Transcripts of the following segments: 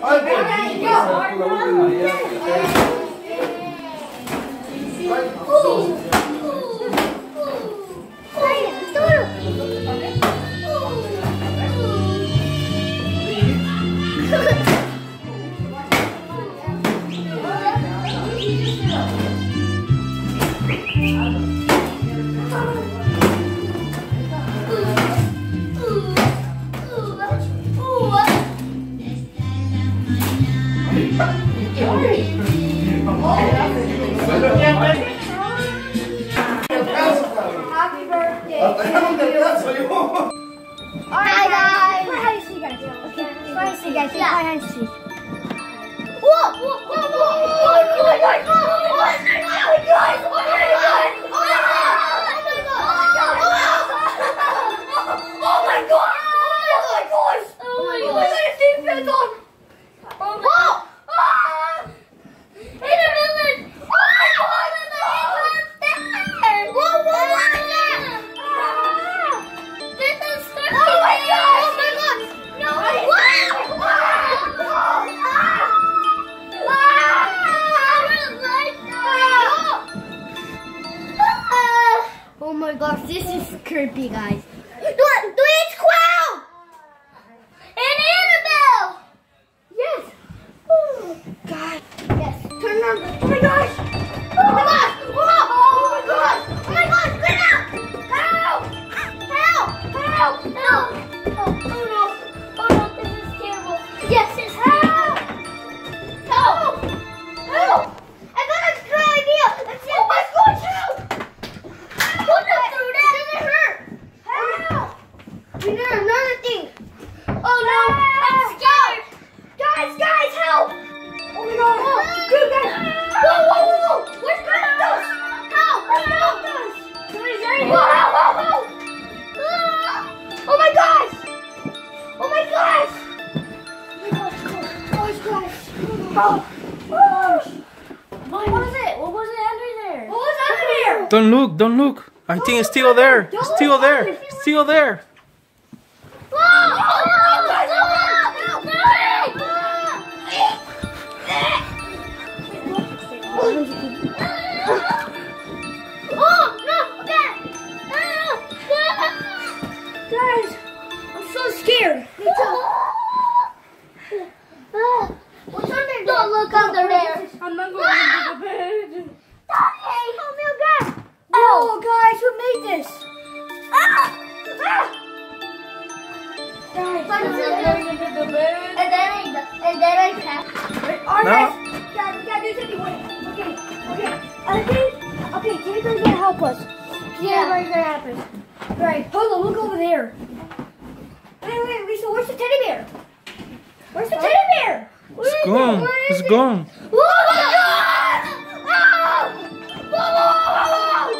Ay, Happy birthday. Hi guys. Whoa! Oh my god! Oh my god! Oh my god! Oh my god! Oh my! Oh my! Oh my! Oh my! Gosh, this is creepy, guys. Twitch Quell! And Annabelle! Yes. Oh, God. Yes. Turn on. Oh my gosh! Oh my gosh! What was it? What was it under there? What was under there? Don't look, don't look. I think it's still there. It's still there. It's still there. Guys, Alright, No. guys. Guys, we gotta do something. Wait. Okay. Okay. I think. Okay, Teddy gonna help us. Bear's gonna help us. Right. Hold on. Look over there. Wait, wait, Lisa. Where's the teddy bear? Where's the teddy bear? Where It's it? gone. Is It's it? gone. Oh my god! Ah! Whoa, whoa, whoa,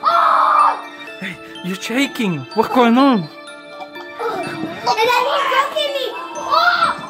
whoa! Oh! Hey, you're shaking. What's going on? And then he's choking me! Oh!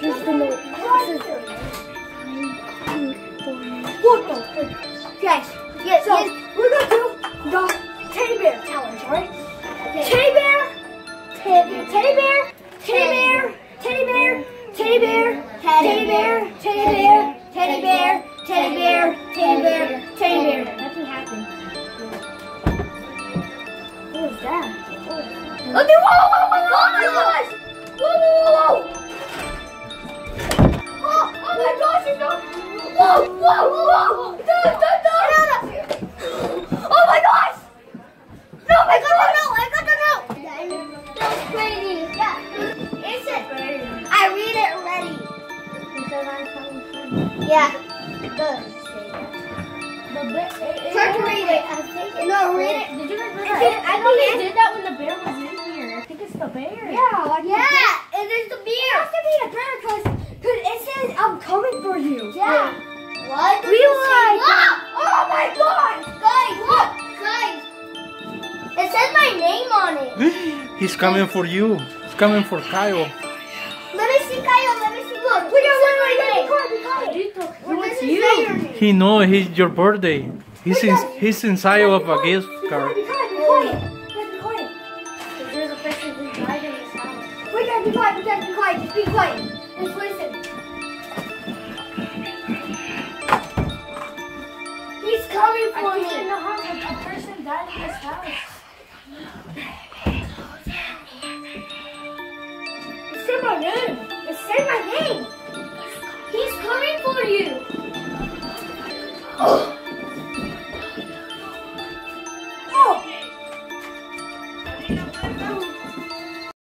Here's the note. What the frick? Guys, Yes, so yes. we're gonna do the teddy bear challenge, alright? Okay. Teddy bear, teddy, teddy bear, teddy bear, teddy bear, teddy bear, teddy bear, teddy bear, teddy bear, teddy bear, teddy bear, teddy bear. Nothing happened. What was that? Okay, whoa, whoa, whoa, whoa, oh my gosh! Whoa, Whoa, whoa, whoa! No, no, no, no! Oh my gosh! No, I got the note, I got the note! That's crazy. Yeah, is it? I read it already. Yeah. The, Try to read it. No, read it. Did you guys It always man. did that when the bear was in here. I think it's the bear. Yeah, yeah, it is the beer. It has to be a bear because What? We were like, Wow! oh my god, Guys, look! Guys! It says my name on it. He's coming for you. He's coming for Cayo. Let me see, Cayo. Let me see. Look, we got one right there. Be quiet, be quiet. What does it say your? He know it's your birthday. He's in, he's inside of a gift Be card. quiet, be quiet, be quiet. Guys, be quiet. There's a person who died in this house. We gotta be quiet, we gotta be quiet. Just be quiet. Just listen. Coming I for think in the house, a person died in this house. It said my name. It said my name. He's coming for you. Oh.